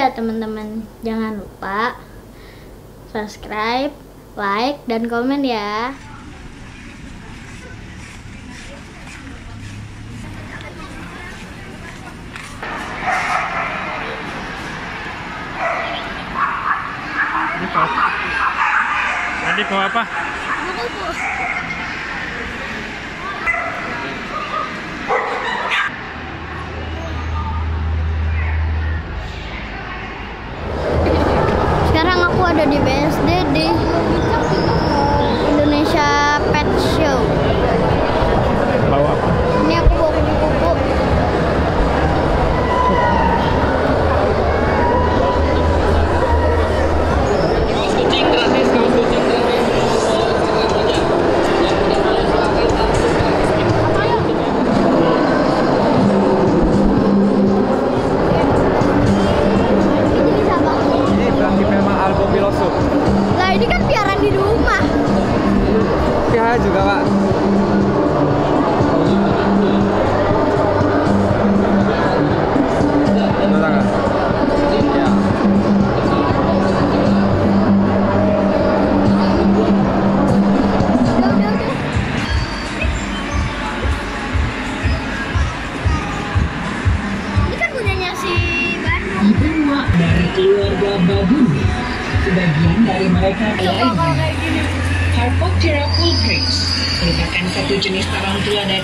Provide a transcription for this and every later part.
ya teman-teman. Jangan lupa subscribe, like, dan komen ya. Ini bawa. Apa? Sekarang di BSD di di rumah. PH juga pak. Ya. Kan punyanya si Bandung. Dibawa dari keluarga. Sebagian dari mereka lainnya. Harpoptera pulchrix merupakan satu jenis tarantula dan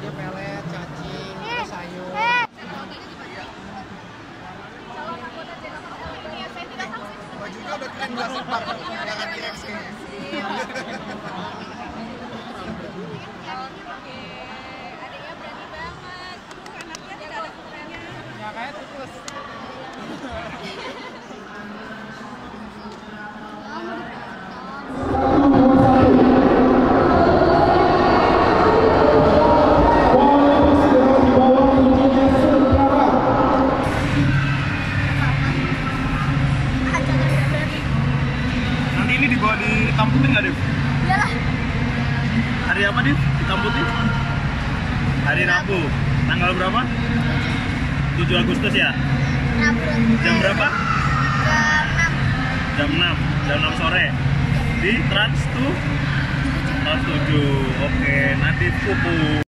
dia pelet, cacing, terus sayur. Bajunya udah keren banget. Dibawa di hitam putih nggak, Dev? Iyalah. Hari apa, Dev? Hitam putih? Hari Rabu. Tanggal berapa? 7 Agustus ya? Jam berapa? Jam 6. Jam 6 sore. Di Trans 2? Trans 7. Oke, nanti pupu.